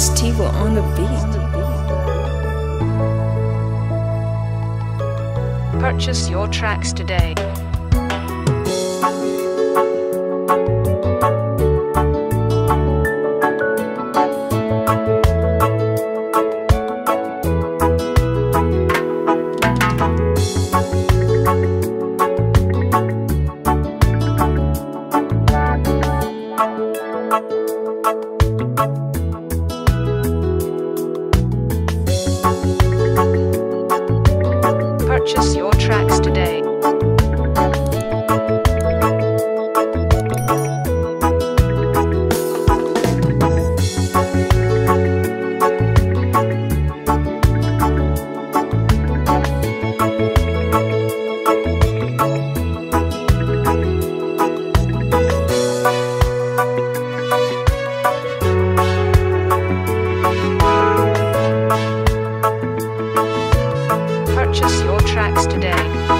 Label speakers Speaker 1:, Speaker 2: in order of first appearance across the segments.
Speaker 1: Steve on the beat.
Speaker 2: Purchase your tracks today. Purchase your today.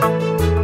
Speaker 2: Purchase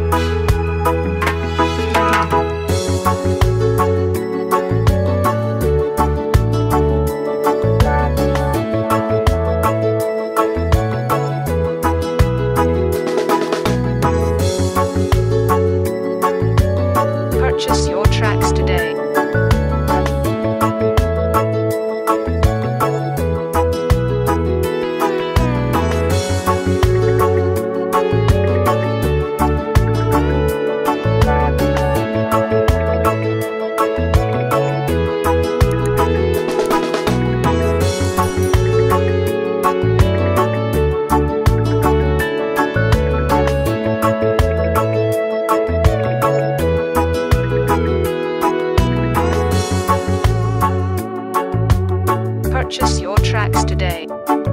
Speaker 2: day.